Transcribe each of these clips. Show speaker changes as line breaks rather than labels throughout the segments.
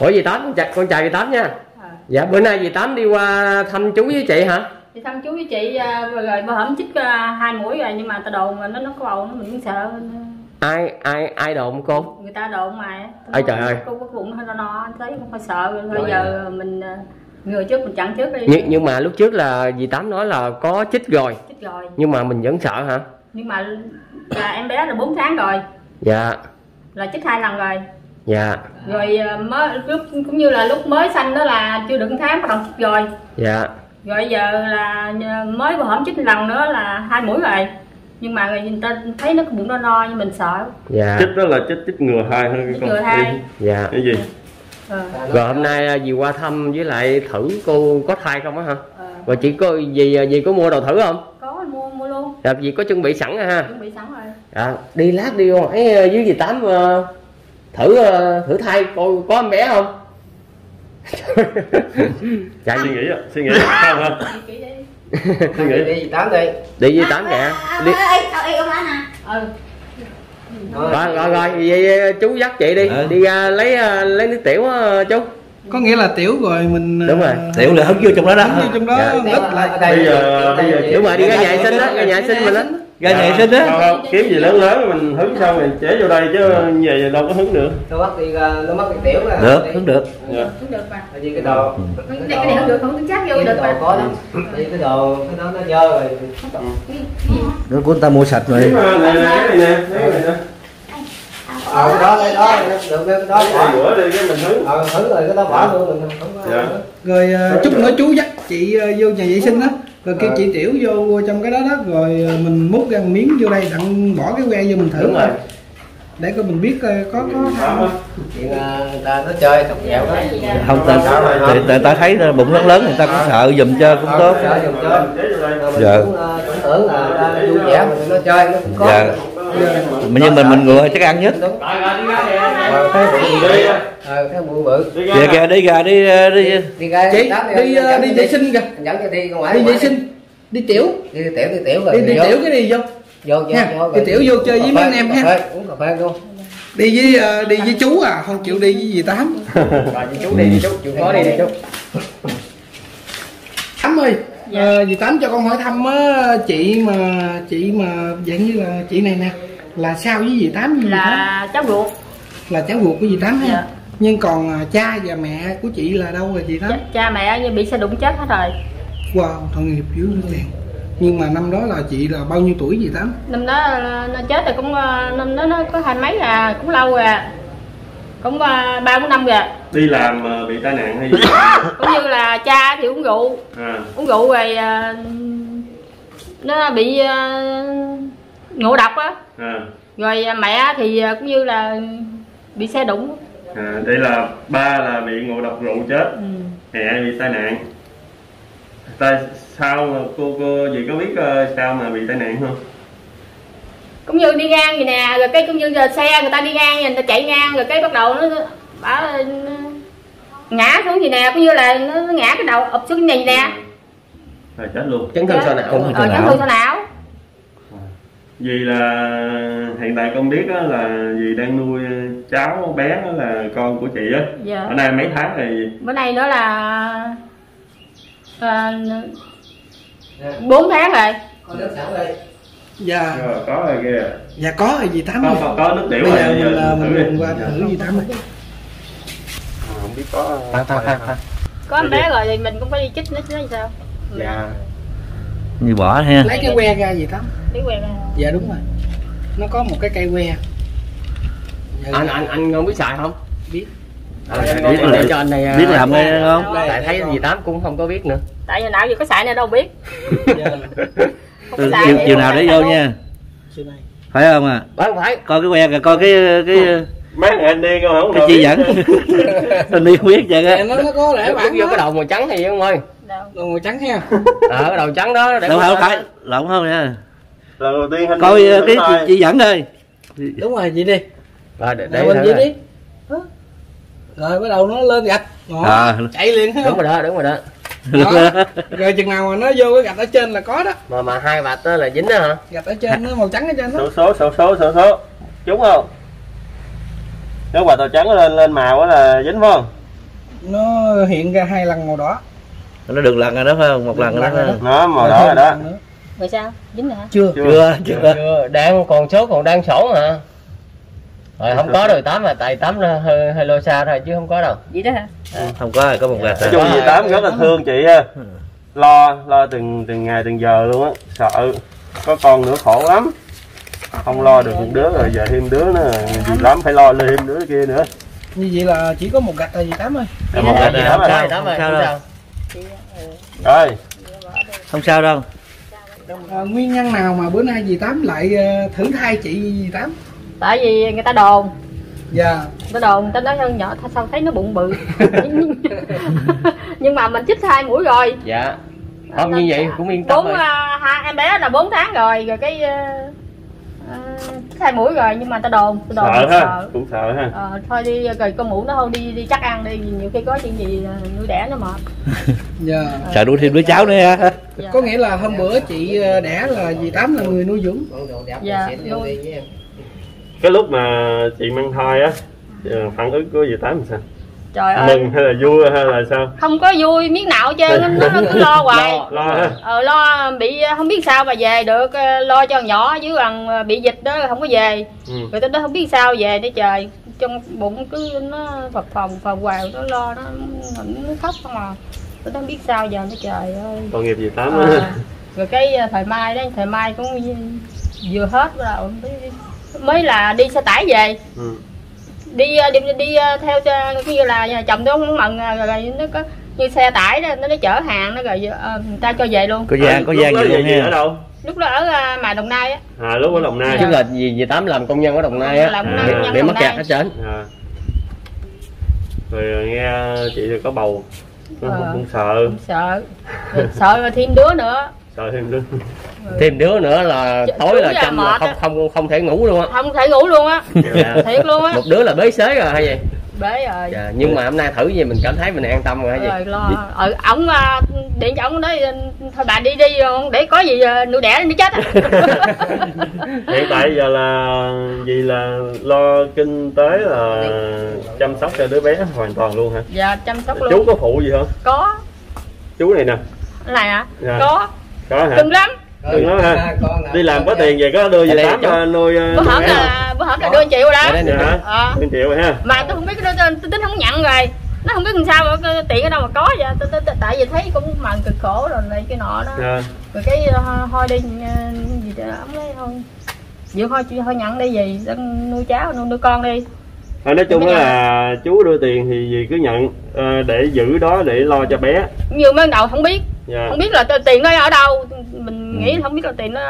ủa dì tám con chào, con chào dì tám nha.
À.
dạ bữa nay dì tám đi qua thăm chú với chị hả?
Thì thăm chú với chị à, rồi, bữa hổm chích à, hai mũi rồi nhưng mà ta đồn mà nó nó có bầu nó mình cũng sợ.
Ai ai ai đồn cô?
Người ta đồn mà.
Ôi trời ơi.
cô có bụng hơi no no thấy cũng phải sợ. Bây giờ mình à, người trước mình chặn trước đi.
Nhưng, nhưng mà lúc trước là dì tám nói là có chích rồi.
Chích rồi.
Nhưng mà mình vẫn sợ hả?
Nhưng mà là em bé là 4 tháng rồi.
Dạ.
Là chích hai lần rồi
dạ.
Rồi à, mới lúc cũng như là lúc mới sanh đó là chưa được tháng bắt đầu chích rồi
dạ.
Rồi giờ là mới vừa hổm chích lần nữa là hai mũi rồi. Nhưng mà người ta thấy nó bụng no no nhưng mình sợ.
Dạ.
Chích đó là chích chích ngừa hai hơn cái
Chích
con
ngừa hai.
dạ.
Cái gì?
Ờ,
rồi hôm nay à, dì qua thăm với lại thử cô có thai không á hả?
Ờ.
rồi chị có dì dì có mua đồ thử không?
Có mua mua luôn.
Dạ dì có chuẩn bị sẵn rồi ha.
Chuẩn bị sẵn rồi.
Dạ. Đi lát đi ờ, dưới dì tám ờ, thử ờ, thử thai coi có em bé không? Dạ
suy nghĩ suy nghĩ. Không
đi
suy nghĩ.
Đi tám đi.
Đi với tám kìa. Đi.
Ừ.
Rồi. Rồi rồi vậy chú dắt chị đi.
Ừ.
đi ra lấy ờ, lấy nước tiểu á chú.
Có nghĩa là tiểu rồi mình
Đúng rồi.
ờ,
tiểu là hứng vô trong đó đó.
Hứng vô trong đó
Dạ.
lại.
Bây giờ bây giờ
đúng rồi đi ra nhà vệ sinh đó ra nhà sinh mình á
ra nhà vệ sinh á
không, không, kiếm gì lớn lớn mình hứng xong mình chế vô đây chứ như vậy đâu có hứng được.
Nó bắt đi ra- nó mất cái tiểu là
được hứng được.
Dạ.
cũng được mà.
Tại vì cái đồ
cái này cái này không được không tính chắc vô
cái
được
đồ
mà.
có lắm. Tại vì cái đồ cái đó nó dơ rồi.
Nó của người ta mua sạch rồi.
Kiếm, ờ, này này cái này nè cái này nè.
Ờ cái đó cái đó được cái đó bỏ.
bữa đi cái mình hứng.
Ờ thử rồi cái đó bỏ luôn mình không có
Dạ.
rồi ờ, chút nữa chú dắt chị vô nhà vệ sinh đó rồi kêu
Ờ.
chị tiểu vô trong cái đó đó rồi ờ, mình múc ra miếng vô đây đặng bỏ cái que vô mình thử
đúng rồi
để coi mình biết ờ, có có
á.
chuyện người ta nó chơi thọc dẻo đó
không ta, thì ta, ta thấy bụng rất lớn người ta cũng sợ giùm cho cũng tốt
Sợ giùm cho. Rồi mình
Dạ.
cũng tưởng là vui vẻ mình nó chơi nó cũng có
Dạ. Mà nhưng mình mình ngựa chắc ăn nhất.
Đúng.
Rồi rồi đi ra nè.
Cái bụng bự
Đi
bự
ra.
cái bụng bự
Đi ra.
kìa kìa đi ra đi đi
đi.
Đi ờ, đi
cho
vệ sinh kìa.
Anh dẫn cho đi
đi vệ sinh. Đi tiểu.
Đi tiểu đi tiểu rồi
đi đi
vô.
tiểu cái đi vô.
Vô vô
đi tiểu vô chơi với mấy anh em ha.
uống cà phê luôn.
Đi với ờ, đi với chú à không chịu đi với dì tám.
Rồi chú đi đi chú chịu khó đi đi chú.
Tám ơi ờ, dì tám cho con hỏi thăm á chị mà chị mà dạng như là chị này nè là sao với dì tám với dì
là cháu ruột.
Là cháu ruột của dì tám ha?
Dạ.
nhưng còn à, cha và mẹ của chị là đâu rồi chị tám?
Cha, cha mẹ như bị xe đụng chết hết rồi.
Wow tội nghiệp dữ liền. Nhưng mà năm đó là chị là bao nhiêu tuổi dì tám?
Năm đó là nó chết rồi cũng ờ, năm đó nó có hai mấy à cũng lâu rồi cũng ờ, ba bốn năm rồi
đi làm mà bị tai nạn hay gì?
Cũng như là cha thì uống rượu.
À.
Uống rượu rồi ờ, nó bị ờ, ngộ độc á.
À.
Rồi ờ, mẹ thì ờ, cũng như là bị xe đụng.
À đây là ba là bị ngộ độc rượu chết.
Ừ.
mẹ bị tai nạn. Tại sao mà cô cô gì có biết ờ, sao mà bị tai nạn không
cũng như đi ngang vậy nè rồi cái cũng như giờ xe người ta đi ngang người ta chạy ngang rồi cái bắt đầu nó bảo nó ngã xuống gì nè cũng như là nó, ngã cái đầu ụp xuống cái này nè.
Rồi chết luôn.
Chấn thương não.
Chấn thương
ờ chấn thương sọ não.
Vì là hiện tại con biết đó là dì đang nuôi cháu bé đó là con của chị á.
Dạ.
Ở nay mấy tháng rồi? Gì
bữa nay nữa là ờ, bốn tháng rồi.
Đây
dạ.
Rồi có rồi kìa.
Dạ có rồi dì tám
có,
ơi.
có, nước tiểu
bây
rồi
giờ mình là mình
đi.
qua thử dì tám ơi.
Không biết có
khoan khoan khoan khoan.
Có em bé rồi thì mình cũng phải đi chích nó chứ làm sao?
Dạ.
Như bỏ ha.
Lấy cái que ra dì tám
biết quen rồi
dạ đúng rồi. Nó có một cái cây que. Dạ,
anh anh anh không biết xài không?
Biết.
À,
Biết là-
cho anh này
biết làm nghe không?
tại thấy dì tám cũng không có biết nữa.
Tại giờ nào giờ có xài nữa đâu biết
Ừ, chiều, chiều
mà
nào để vô nha.
Chiều
phải không à?
Không phải.
Coi cái que kìa coi cái cái
mấy người anh đi không
cái chi dẫn. Anh đi không biết vậy á.
Nó nó có
lúc
bản
vô cái đầu màu trắng thì không ơi.
Đâu.
đồ màu trắng ha
ờ cái đầu trắng đó để
đâu phải không? phải lộn không nha.
Lần đầu tiên anh
coi ờ, cái chi,
đây.
chi dẫn thôi.
Đúng rồi chị đi.
Rồi để,
mình chị đi. Rồi bắt đầu nó lên gạch.
À
chạy liền ha
đúng rồi đó đúng rồi đó
Đó. rồi. Chừng nào mà nó vô cái gạch ở trên là có đó.
Mà mà hai vạch đó là dính đó hả?
Gạch ở trên nó màu trắng ở trên đó.
Số số số số số số. Trúng không? Nếu quả tàu trắng lên lên màu đó là dính phải không?
Nó hiện ra hai lần màu đỏ.
Nó được lần rồi đó phải không? Một lần rồi đó
nó màu đỏ rồi đó.
Lần
rồi sao? Dính rồi hả?
Chưa.
Chưa chưa.
Chưa đang còn số còn đang sổ mà rồi không có rồi tám mà tại tám hơi, hơi lô xa thôi chứ không có đâu.
Vậy đó hả?
Không có rồi, có một gạch
nói chung dì tám rất là thương chị ha. Lo lo từng từng ngày từng giờ luôn á. Sợ có con nữa khổ lắm. Không lo được một đứa rồi giờ thêm đứa nữa. Gì lắm phải lo thêm đứa kia nữa.
Như vậy là chỉ có một gạch là gì tám ơi.
Dạ, một gạch gì tám
không
rồi
sao
không sao. Đâu.
rồi.
Không sao đâu.
À, nguyên nhân nào mà bữa nay dì tám lại ờ, thử thai chị dì tám
tại vì người ta đồn.
Dạ.
Người ta đồn người ta nói con nhỏ sao thấy nó bụng bự. Nhưng mà mình chích hai mũi rồi.
Dạ. Không như vậy cũng yên tâm
bốn
rồi.
à, hai em bé là 4 tháng rồi rồi cái à, à, hai mũi rồi nhưng mà ta đồn ta đồn
sợ ha cũng sợ ha.
Ờ, thôi đi rồi con mũ nó không đi đi chắc ăn đi nhiều khi có chuyện gì à, nuôi đẻ nó mệt.
Dạ.
Sợ nuôi thêm đứa cháu nữa ha.
Dạ.
có nghĩa là hôm bữa chị ờ, đẻ là dì tám là người nuôi dưỡng.
Dạ nuôi
cái lúc mà chị mang thai á ờ, phản ứng của dì tám làm sao?
Trời ơi.
mừng hay là vui hay là sao?
Không có vui miếng nào hết trơn nó, nó cứ lo hoài.
Lo.
lo
ờ, lo bị không biết sao mà về được ờ, lo cho nhỏ chứ bằng ờ, bị dịch đó không có về.
Ừ.
người ta nói không biết sao về để trời. Trong bụng cứ nó phập phồng phập hoài nó lo nó nó khóc không à. Tôi không biết sao giờ nó trời ơi.
Tội nghiệp dì tám á.
Rồi cái thời mai đó thời mai cũng vừa hết rồi mới là đi xe tải về.
Ừ.
đi ờ, đi đi ờ, theo cho như là chồng tôi không mừng rồi, rồi nó có như xe tải đó nó, nó chở hàng nó rồi ờ, người ta cho về luôn.
Có gian có
lúc
gian gì luôn
ở đâu?
Lúc đó ở mà đồng nai á.
À lúc ở đồng nai.
Chứ là gì dì tám làm công nhân ở đồng nai á?
Đồng
mắc
Nai.
kẹt hết trơn
à. rồi nghe chị có bầu. Cũng,
Ờ.
cũng sợ.
sợ. Rồi sợ rồi thêm đứa nữa
sợ thêm đứa.
Thêm đứa nữa là
Ch-
tối là chăm là không không không thể ngủ luôn á.
Không thể ngủ luôn á.
Dạ.
thiệt luôn á.
Một đứa là bế xế rồi hay gì
bế rồi.
Dạ. nhưng mà hôm nay thử gì mình cảm thấy mình an tâm rồi hay gì
rồi lo. Ờ, ổng à, điện cho ổng nói thôi bà đi đi để có gì à, nuôi đẻ nó chết à.
hiện tại giờ là vì là lo kinh tế là chăm sóc cho đứa bé hoàn toàn luôn hả?
Dạ chăm sóc luôn.
chú có phụ gì không?
Có.
Chú này nè.
Cái này hả?
Dạ.
có
có hả?
Cưng lắm.
Đừng nói ha đi làm có tiền về có đưa về tám ờ, nuôi ờ,
bữa hổm là bữa hổm là đưa triệu đó.
Dạ. Hả?
Ờ.
Tiền triệu rồi ha
mà tôi không biết cái đó tôi tính không nhận rồi. Nó không biết làm sao mà tiền ở đâu mà có vậy. Tôi, tôi, tôi, tại vì thấy cũng mần cực khổ rồi này cái nọ đó.
Dạ.
rồi cái ờ, thôi đi ờ, gì đó ổng nói thôi. Vậy thôi chị thôi nhận đi gì nuôi cháu nuôi đứa con đi.
Thôi nói chung là chú đưa tiền thì gì cứ nhận ờ, để giữ đó để lo cho bé.
Nhiều ban đầu không biết
dạ.
không biết là tiền nó ở đâu mình nghĩ không biết là tiền nó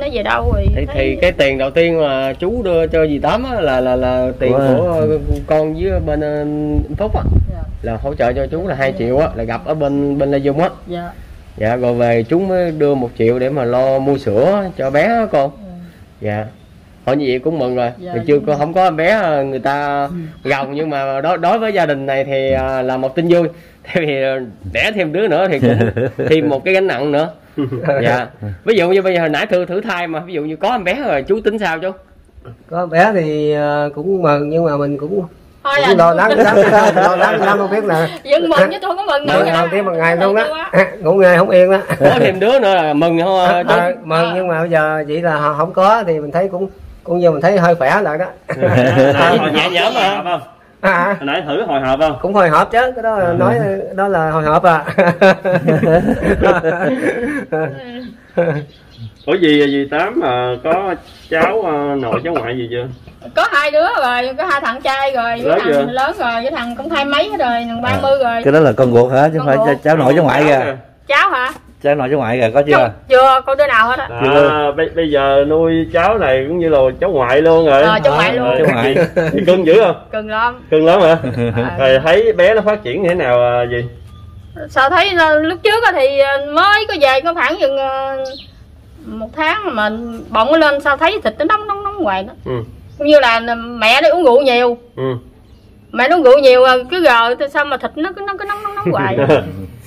nó về đâu rồi
thì,
thấy-
thì cái tiền đầu tiên mà chú đưa cho dì tám á, là là là tiền
Wow.
của con với bên ờ, phúc á.
Dạ.
Là hỗ trợ cho chú là 2 triệu á là gặp ở bên bên lê dung á.
Dạ.
Dạ rồi về chú mới đưa một triệu để mà lo mua sữa cho bé á con. Dạ. Hỏi như vậy cũng mừng rồi.
Dạ,
chưa
dạ.
có không có em bé ờ, người ta gồng nhưng mà đối đối với gia đình này thì là một tin vui ờ, đẻ thêm đứa nữa thì cũng thêm một cái gánh nặng nữa dạ ví dụ như bây giờ hồi nãy thử thử thai mà ví dụ như có em bé rồi chú tính sao chú
có bé thì ờ, cũng mừng nhưng mà mình cũng
thôi
cũng lo lắng
à,
lắm lo lắng lắm không biết là
vẫn mừng chứ tôi không có mừng đâu
mừng tiên một ngày luôn đó ngủ nghề không yên đó
có thêm đứa nữa là mừng không ờ,
Ờ, mừng nhưng mà bây giờ chỉ là họ không có thì mình thấy cũng cũng như mình thấy hơi khỏe lại đó
nhẹ nhõm mà.
Không
à,
hồi nãy thử hồi hộp không?
Cũng hồi hộp chứ cái đó là nói đó là hồi hộp à.
Ủa gì gì tám mà có cháu ờ, nội cháu ngoại gì chưa?
Có hai đứa rồi có hai thằng trai rồi với
Lớn
thằng
chưa?
lớn rồi với thằng cũng hai mấy hết rồi thằng ba mươi rồi.
Cái đó là con ruột hả chứ không
Con
phải
ruột.
cháu nội cháu ngoại kìa.
Cháu hả
cháu nội cháu ngoại kìa có chưa?
Chưa, chưa có đứa nào hết á.
À, bây, bây giờ nuôi cháu này cũng như là cháu ngoại luôn rồi.
Ờ, cháu ngoại luôn.
cháu ngoại.
Thì cưng dữ không?
Cưng lắm.
Cưng lắm hả?
À.
rồi thấy bé nó phát triển như thế nào à, gì?
Sao thấy là lúc trước á thì ờ, mới có về có khoảng chừng ờ, một tháng mà bỗng nó lên sao thấy thịt nó nóng nóng nóng hoài đó.
Ừ.
Cũng như là mẹ nó uống rượu nhiều.
Ừ.
Mẹ nó uống rượu nhiều rồi cứ gờ sao mà thịt nó cứ nó cứ nóng nóng nóng hoài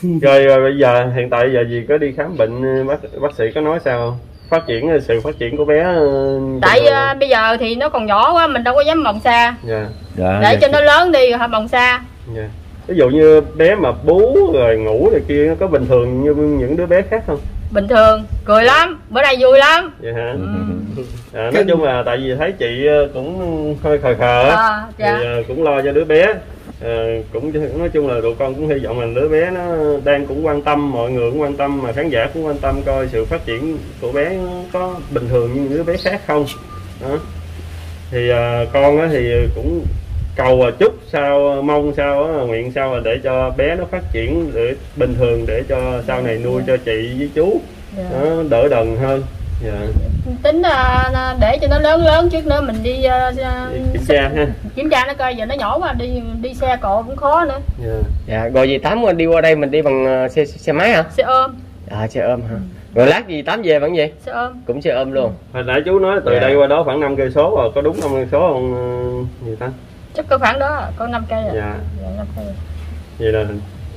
rồi, rồi bây giờ hiện tại giờ gì có đi khám bệnh bác bác sĩ có nói sao không? Phát triển sự phát triển của bé ờ,
tại ờ, bây giờ thì nó còn nhỏ quá mình đâu có dám mòng xa.
Dạ.
Dạ
để cho nó lớn đi rồi hả mòng xa.
Dạ. Ví dụ như bé mà bú rồi ngủ này kia nó có bình thường như những đứa bé khác không?
Bình thường cười lắm bữa nay vui lắm.
Vậy hả?
Ừ.
à, nói chung là tại vì thấy chị ờ, cũng hơi khờ khờ á.
À, dạ.
thì ờ, cũng lo cho đứa bé Ờ, cũng nói chung là tụi con cũng hy vọng là đứa bé nó đang cũng quan tâm mọi người cũng quan tâm mà khán giả cũng quan tâm coi sự phát triển của bé có bình thường như đứa bé khác không đó. thì ờ, con á thì cũng cầu và chúc sao mong sao á, nguyện sao là để cho bé nó phát triển để bình thường để cho sau này nuôi cho chị với chú
Dạ.
nó đỡ đần hơn dạ.
tính à, để cho nó lớn lớn trước nữa mình đi à, à,
Đi kiểm tra ha.
Kiểm tra nó coi giờ nó nhỏ quá đi đi xe cộ cũng khó nữa.
Dạ.
dạ rồi dì tám đi qua đây mình đi bằng xe xe máy hả?
Xe ôm.
À xe ôm hả? Rồi lát dì tám về bằng gì
xe ôm.
Cũng xe ôm luôn.
Hồi nãy chú nói từ
Dạ.
đây qua đó khoảng 5 cây số rồi có đúng 5 cây số không gì ta
chắc có khoảng đó có 5 cây à
dạ.
Dạ, năm cây
vậy là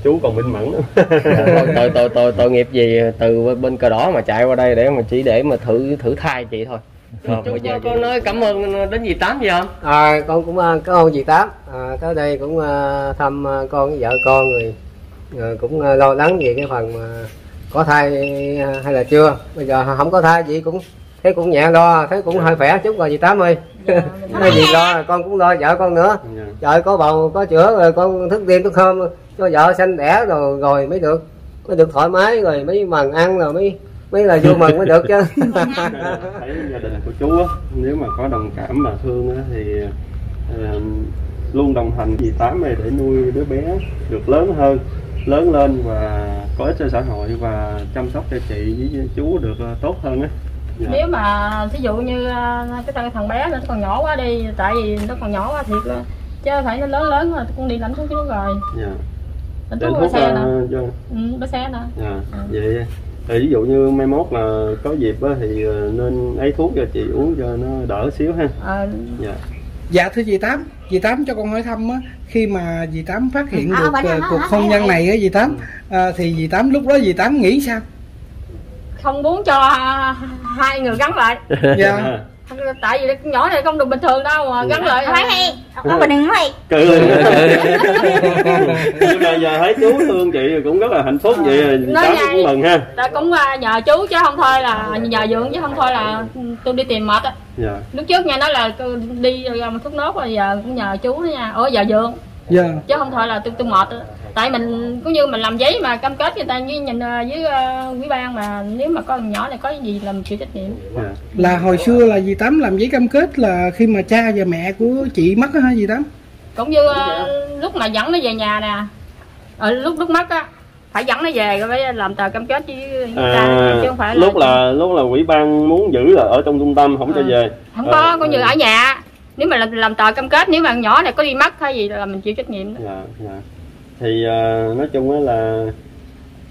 chú còn minh mẫn. Nữa
Dạ, tội tội tội tội nghiệp gì từ bên cờ đỏ mà chạy qua đây để mà chỉ để mà thử thử thai chị thôi. Rồi, bây giờ con nói cảm ơn đến dì tám gì không
à, con cũng uh, cảm ơn dì tám. À, tới đây cũng uh, thăm con với vợ con rồi, rồi cũng lo lắng về cái phần mà có thai hay là chưa. Bây giờ không có thai chị cũng thấy cũng nhẹ lo thấy cũng hơi khỏe chút rồi dì tám ơi. Nói gì lo con cũng lo vợ con nữa.
Dạ.
vợ có bầu có chữa rồi con thức đêm thức hôm cho vợ sanh đẻ rồi rồi mới được mới được thoải mái rồi mới mần ăn rồi mới mới là vui mừng mới được chứ
thấy gia đình của chú á nếu mà có đồng cảm mà thương á thì ờ, luôn đồng hành dì tám này để nuôi đứa bé được lớn hơn lớn lên và có ích cho xã hội và chăm sóc cho chị với chú được ờ, tốt hơn á dạ.
nếu mà thí dụ như à, cái thằng- bé nó còn nhỏ quá đi tại vì nó còn nhỏ quá thiệt là chứ phải nó lớn lớn rồi cũng đi lãnh thuốc trước rồi
dạ. Đến
thuốc
thuốc
ở xe nè.
cho
ừ, có xe nè.
Dạ. vậy thì ví dụ như mai mốt là có dịp á thì ờ, nên ấy thuốc cho chị uống cho nó đỡ xíu ha.
Ờ,
dạ.
Dạ thưa dì tám dì tám cho con hỏi thăm á khi mà dì tám phát hiện
À,
được
bà nói,
ờ,
nói,
cuộc
nói,
hôn nhân này á dì tám à, thì dì tám lúc đó dì tám nghĩ sao?
Không muốn cho hai người gắn lại.
Dạ
tại vì con nhỏ này không được bình thường đâu mà gắn lại.
Nói hay. Ông bà đừng nói
cười. Mà giờ thấy chú thương chị cũng rất là hạnh phúc vậy thì
Nói
cháu
vậy.
cũng mừng ha.
Ta cũng à, nhờ chú chứ không thôi là nhờ dượng chứ không thôi là tôi đi tìm mệt á.
Dạ.
Lúc trước nghe nói là tôi đi ra một thuốc nốt rồi giờ cũng nhờ chú đó nha. Ủa giờ dượng
dạ.
Chứ không thôi là tôi tôi mệt á. tại mình cũng như mình làm giấy mà cam kết người ta với nhìn ờ, với uh, quý ban mà nếu mà có thằng nhỏ này có gì làm chịu trách nhiệm.
Dạ.
Là hồi xưa là dì tám làm giấy cam kết là khi mà cha và mẹ của chị mất á hả dì tám?
Cũng như ờ, lúc mà dẫn nó về nhà nè. Ở lúc lúc mất á phải dẫn nó về rồi phải làm tờ cam kết với người ta
à,
chứ không phải
lúc là lúc là ủy ban muốn giữ là ở trong trung tâm không cho
Ừ.
về.
Không có coi như ở nhà nếu mà làm, làm tờ cam kết nếu mà nhỏ này có đi mất hay gì là mình chịu trách nhiệm đó.
dạ dạ thì uh, nói chung là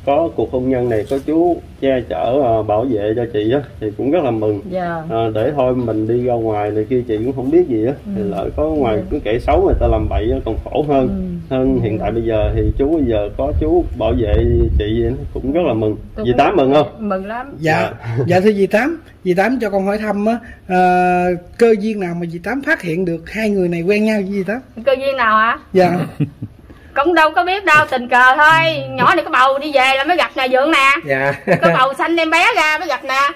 có cuộc hôn nhân này có chú che chở à, bảo vệ cho chị á thì cũng rất là mừng.
Dạ.
À, để thôi mình đi ra ngoài này kia chị cũng không biết gì á. Thì lỡ có ngoài cái kẻ xấu người ta làm bậy á, còn khổ hơn.
Ừ.
hơn hiện tại bây giờ thì chú bây giờ có chú bảo vệ chị cũng rất là mừng.
Tôi
dì
cũng-
tám mừng không?
mừng lắm.
Dạ. Dạ thưa dì tám. Dì tám cho con hỏi thăm á ờ, cơ duyên nào mà dì tám phát hiện được hai người này quen nhau với dì tám?
Cơ duyên nào hả?
Dạ
cũng đâu có biết đâu tình cờ thôi. Nhỏ này có bầu đi về là mới gặp nè dượng nè.
Dạ.
Có bầu xanh em bé ra mới gặp nè.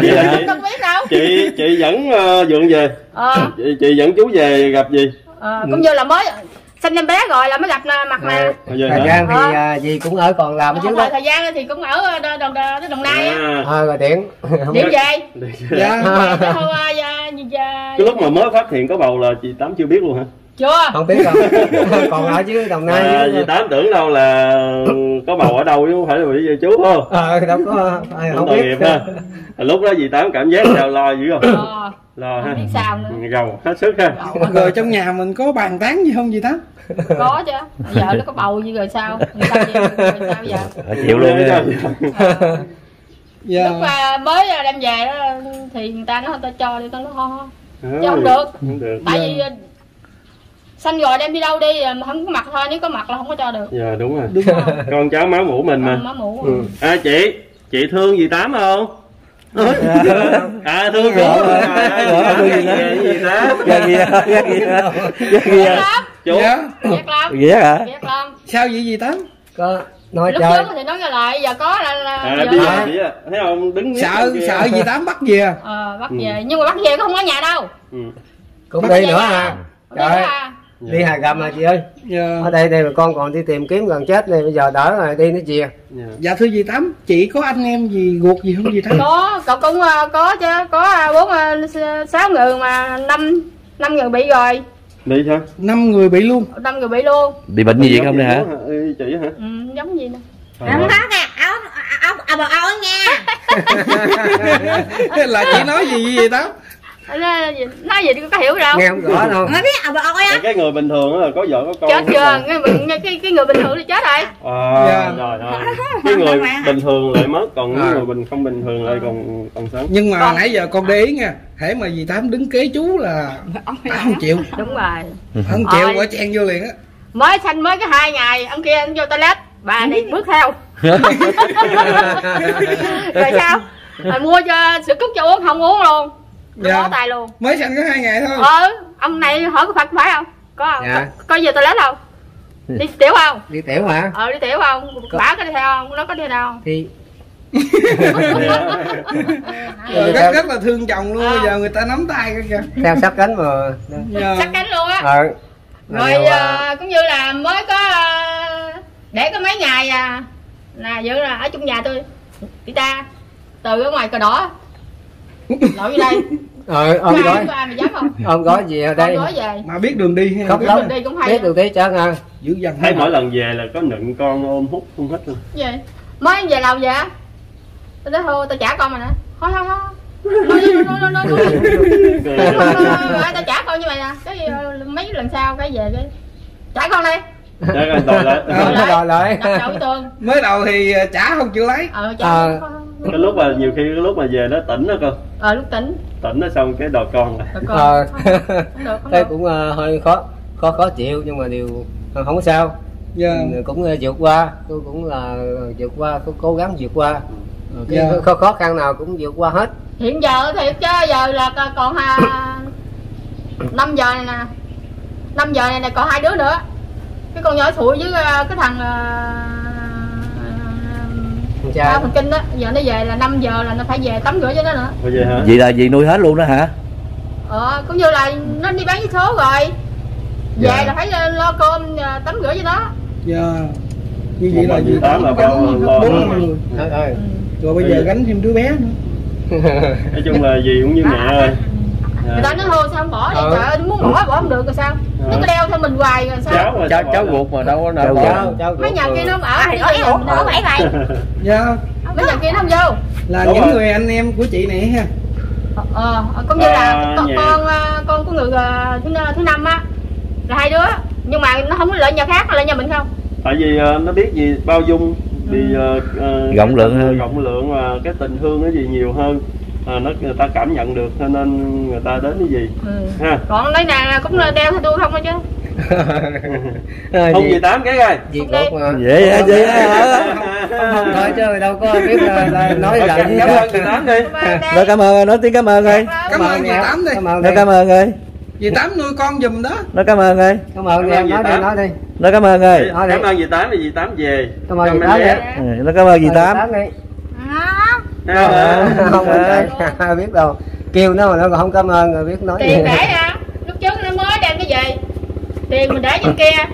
Chị,
không biết đâu.
Chị chị dẫn uh, dượng về.
Ờ,
chị, chị dẫn chú về gặp gì?
Ờ, cũng như là mới sinh em bé rồi là mới gặp nè, mặt nè.
Giờ
thời gian thì
Ờ.
à, dì cũng ở còn làm chứ đó.
thời gian thì cũng ở đồng đồng, đồng, đồng nai á.
À,
ờ rồi điện
điểm
biết.
về.
Dạ.
À, dạ, dạ,
cái lúc mà mới phát hiện có bầu là chị tám chưa biết luôn hả
chưa?
Không biết đâu. Còn ở chứ đồng nai
à,
chứ.
chị tám tưởng đâu là có bầu ở đâu chứ không phải là bị chú không?
Ờ đâu có ai
không
biết.
nghiệp ha. Lúc đó dì tám cảm giác sao? Lo dữ không?
Ờ,
lo ha.
không biết sao nữa.
Gầu hết sức ha.
Rồi trong nhà mình có bàn tán gì không dì tám?
Có chứ. Giờ nó có bầu gì rồi sao? Người ta gì rồi sao giờ
chịu luôn nha.
dạ.
Lúc à, mới à, đem về đó thì người ta nói người ta cho đi tao nói ho ho.
Chứ
không được.
không được.
Tại vì à, xanh rồi đem đi đâu đi à, mà không có mặt thôi nếu có mặt là không có cho được.
Dạ đúng rồi.
Đúng rồi.
Con cháu máu mủ mình mà.
Má mũ.
Ừ. à chị chị thương dì tám không? À thương
Rõ
cũng
rồi. Rõ rồi,
gì
gì đó.
tám
ghét gì ghét gì ghét gì
lắm
chú.
Dạ.
Ghét lắm
ghét hả
ghét lắm
sao vậy dì tám?
Có nói
lúc
chơi
trước thì nói lại giờ có là, là
à
giờ là
thấy không đứng
sợ sợ dì tám bắt về?
Ờ bắt
Ừ.
về. Nhưng mà bắt về có không có nhà đâu.
Ừ.
cũng
Bắt
đi nữa à. Trời
à.
đi hà gầm à chị ơi?
Dạ.
ở đây đây mà con còn đi tìm kiếm gần chết này bây giờ đỡ rồi đi nó chìa
Dạ.
dạ thưa dì tám chị có anh em gì ruột gì không dì tám?
Có cậu cũng ờ, có chứ có ờ, bốn ờ, sáu người mà năm năm người bị rồi.
Đi sao
năm người bị luôn.
Năm người bị luôn.
Bị bệnh như vậy không nè hả?
Ừ, chị hả?
Ừ, giống gì nè.
Không có kìa, áo áo áo bờ áo nha.
là chị nói gì với dì tám
nói gì có hiểu đâu.
Nghe không rõ đâu.
Mới biết áo bờ áo á.
cái người bình thường á là có vợ có con
chết chưa? cái, cái, người bình thường thì chết rồi.
À
Dạ.
rồi rồi cái người bình thường lại mất còn
À.
người bình không bình thường lại còn còn sống.
Nhưng mà
Con-
nãy giờ con để ý nha hễ mà dì tám đứng kế chú là tao không chịu.
Đúng rồi.
Không chịu quả chen vô liền á.
Mới sanh mới cái hai ngày ông kia anh vô toilet bà đi bước theo. Rồi sao? Rồi mua cho sữa cúc cho uống không uống luôn nó
Dạ.
bó tay luôn.
Mới sanh có hai ngày thôi.
Ờ ông này hỏi có phải phải không? Có không?
Dạ.
có, có vô toilet không đi tiểu không?
Đi tiểu hả?
Ờ đi tiểu không?
Có.
bả có đi theo không? Nó có đi không?
Thì
Rồi rất rất là thương chồng luôn
À.
bây giờ người ta nắm tay cái kìa.
Theo sát cánh mà.
Dạ.
sắc cánh luôn á.
Ờ.
Rồi
Điều, à,
à, cũng như là mới có à, để có mấy ngày à là dự là ở trong nhà tôi. Đi ta từ ở ngoài cờ đỏ vô đây.
Ờ ôm gói.
có ai mà dám không?
Ôm gói gì ở đây.
Con gói về.
Mà biết đường đi ha
khóc
Biết
lắm
đường đi cũng hay
biết được tí trơn à
dữ dằn
thấy mỗi lần về là có nựng con ôm hút không hết luôn.
Gì? Mới về làm về á tôi nói thôi tao trả con mà nè. Thôi không không tao trả con như vậy nè. Cái ờ, mấy lần sau cái về cái trả con đây.
Đòi lại.
Ờ, đòi lại.
mới đầu thì à, trả không chịu lấy.
Ờ trả
Ờ.
cái lúc mà nhiều khi cái lúc mà về nó tỉnh đó cơ
ờ lúc tỉnh.
Tỉnh nó xong cái đòi con. Lại
con.
Ờ.
Được
cũng ờ, hơi khó khó khó chịu nhưng mà điều không có sao.
Dạ.
Mình cũng ờ, vượt qua. Tôi cũng là vượt qua cố, cố gắng vượt qua. Ờ, cái
Dạ.
khó, khó khăn nào cũng vượt qua hết.
Hiện giờ thiệt chứ giờ là còn ha 5 giờ này nè. 5 giờ này, này còn hai đứa nữa. Cái con nhỏ thụi với cái thằng
con
uh,
trai.
Thần kinh đó giờ nó về là 5 giờ là nó phải về tắm rửa cho nó nữa.
Vậy hả?
Vậy là gì nuôi hết luôn đó hả?
Ờ cũng như là nó đi bán vé số rồi. Về
Dạ.
là phải ờ, lo cơm ờ, tắm rửa cho nó.
Dạ. Như vậy là gì
tám là bao
bốn người.
Trời ơi.
rồi bây giờ gánh thêm đứa bé nữa.
Nói chung là gì cũng như mẹ ơi
người ta nói thôi sao không bỏ đi
Ờ.
trời ơi muốn bỏ bỏ không được rồi sao nó cứ đeo theo mình hoài rồi sao?
Cháu mà
cháu cháu ruột mà đâu có nợ
Cháu
cháu cháu
mấy nhà kia nó không ở thì
Ủa,
ở
ủa, ủa, vậy vậy.
dạ.
Mấy nhà kia nó không vô.
Là
Đúng
những
rồi.
người anh em của chị này ha.
Ờ cũng như là
À,
con con ờ, con của người ờ, thứ thứ năm á là hai đứa. Nhưng mà nó không có lợi nhà khác là lợi nhà mình không?
Tại vì ờ, nó biết gì bao dung vì ờ, ờ,
Rộng lượng hơn.
rộng lượng và cái tình thương cái gì nhiều hơn Ờ, nó người ta cảm nhận được cho nên người ta đến cái gì?
Ừ.
ha.
Còn đây nè cũng là đeo theo tôi không thôi chứ.
Ờ,
không
gì-
gì tám cái rồi
gì
đi.
mà
vậy hả vậy hả?
Không thôi chứ đâu có biết là, là nói
Ok,
là
cảm ơn chị tám đi.
Nói cảm ơn nói tiếng cảm ơn ơi
cảm ơn. Chị
em.
tám đi.
Cảm ơn
nói
đi
cảm ơn ơi
chị tám nuôi con giùm đó.
Nói cảm ơn ơi
cảm ơn em nói
chị
đi nói đi.
Nói cảm ơn ơi
đi.
cảm ơn chị tám vì chị tám về.
Cảm ơn chị
em
Tám đi.
Ừ, nói cảm ơn dì tám
Đó.
Ha.
Ờ, không
Ờ.
phải biết đâu. Kêu nó mà nó còn không cảm ơn rồi biết nói
tiền để à lúc trước nó mới đem cái gì? Tiền mình để trên kia.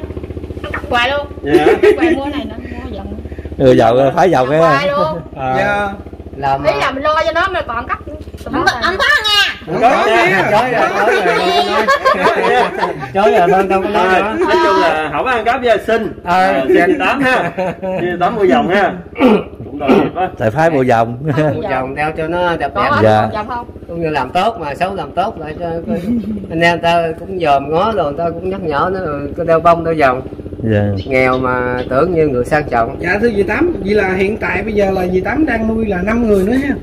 Nó cắt hoài luôn.
Dạ.
cắt hoài mua này nữa mua dòng
ừ giàu phái giàu
cắt hoài
cái
luôn.
Dạ.
Làm
ý là mình lo cho nó mà còn cắt.
Không có, không có nha.
chối rồi chối rồi thôi đâu có nói
nói chung là không có ăn cắp với xin
Ờ,
à, tám ha. Tám mua vòng ha cũng tội nghiệp á.
Tại phái bộ vòng.
Bộ chồng đeo cho nó đẹp đẹp.
Dạ.
không?
Cũng như làm tốt mà xấu làm tốt lại cho anh em ta cũng dòm ngó rồi người ta cũng nhắc nhở nó có đeo bông đeo vòng.
Dạ.
Nghèo mà tưởng như người sang trọng.
Dạ thưa dì tám vậy là hiện tại bây giờ là dì tám đang nuôi là năm người nữa ha?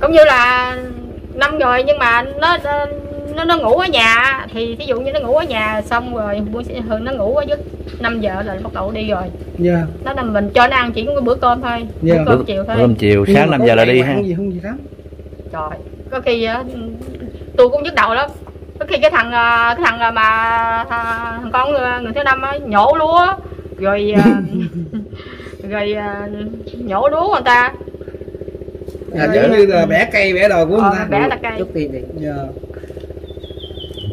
Cũng như là năm rồi nhưng mà nó nó nó ngủ ở nhà. Thì ví dụ như nó ngủ ở nhà xong rồi buổi thường nó ngủ ở giấc 5 giờ là nó bắt đầu đi rồi.
Dạ.
Nó là mình cho nó ăn chỉ có một bữa cơm thôi
Dạ.
bữa cơm chiều thôi.
Hôm chiều sáng
mà
5
có
giờ là đi ha.
gì không dì tám
trời có khi á, tôi cũng nhức đầu lắm. Có khi cái thằng à, cái thằng à, mà thằng con người, người thứ năm á nhổ lúa rồi rồi nhổ lúa người ta.
Là giống như là bẻ cây bẻ đồ của người
ờ,
ta.
bẻ là cây.
Chút tiền đi.
Dạ.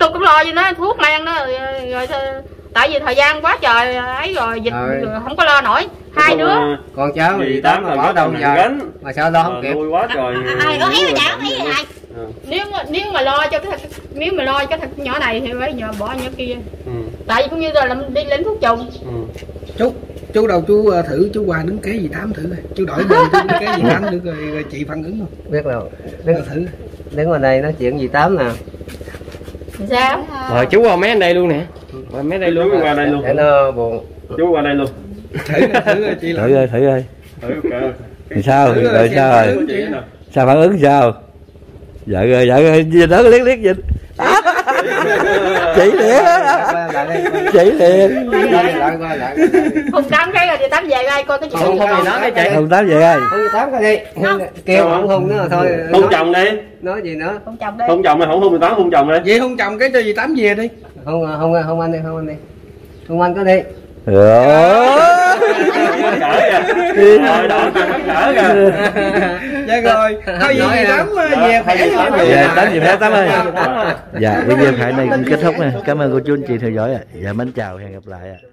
Tôi cũng lo cho nó thuốc men đó rồi, rồi tại vì thời gian quá trời ấy rồi dịch
Rồi.
rồi không có lo nổi. Hai đứa.
con cháu
dì tám là
mà bỏ đâu giờ.
gánh.
Mà sao lo không kịp?
nuôi quá trời
ai có ý là chả có ý
Ừ.
nếu mà nếu mà lo cho cái thằng- nếu mà lo cho thằng nhỏ này thì phải nhờ bỏ nhỏ kia.
Ừ.
tại vì cũng như là làm- đi lấy thuốc trùng.
Ừ.
chú chú đầu chú ờ, thử chú qua đứng kế gì tám thử chú đổi bên chú đứng kế gì tám thử rồi, rồi chị phản ứng không?
Biết đâu
Rồi.
Đứng,
thử.
Đứng ngoài đây nói chuyện dì tám nè
sao?
Rồi chú qua mấy anh đây luôn nè. Qua mấy đây
chú
luôn
qua đây luôn.
Để nó buồn
chú qua đây luôn.
Thử thử chị
thử ơi thử ơi. Thì sao? Rồi
rồi,
sao rồi? sao phản ứng sao? Vợ ơi vợ ơi gì đó liếc liếc nhìn chỉ liền chỉ liền
lại lại qua lại
không tám cái rồi thì tám về ngay coi cái chuyện
không không gì nói cái chị
không tám vậy ơi
không tám coi đi. Kêu không hung nữa thôi.
hôn
nói-
chồng đi.
nói gì nữa?
Không chồng đây
hôn chồng mày không hôn 18 hôn chồng đi.
Vậy không chồng cái cho dì tám về đi.
Không không không anh đi không anh đi. Không anh có đi.
Rồi.
cỡ kìa. Rồi mắc cỡ kìa
dạ rồi thôi
nè.
tám ờ, về khỏe rồi
dạ tám gì phép tám ơi. Dạ video khai này cũng kết thúc nè cảm ơn cô chú anh chị theo dõi ạ. Dạ mến chào hẹn gặp lại ạ